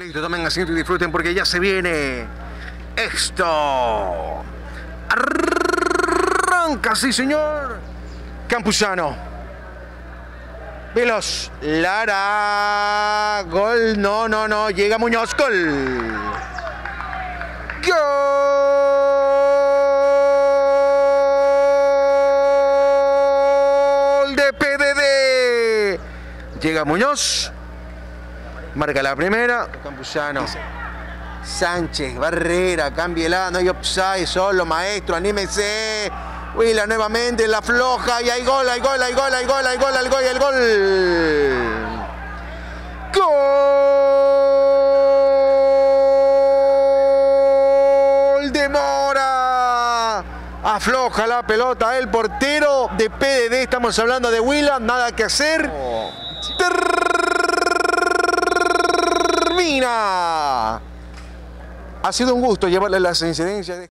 listo, tomen asiento y disfruten porque ya se viene esto. Arranca, sí señor. Campuzano. Veloz. Lara. Gol. No, no, no. Llega Muñoz. Gol. Gol de PDD. Llega Muñoz. Marca la primera. Campuzano. Sánchez, Barrera, cámbiela, no hay offside, solo maestro, anímese. Huila nuevamente, la floja y hay gol, hay gol, hay gol, hay gol, hay gol, hay gol, hay gol. Gol de Mora. Afloja la pelota el portero de PDD, estamos hablando de Huila, nada que hacer. Ha sido un gusto llevarle las incidencias de...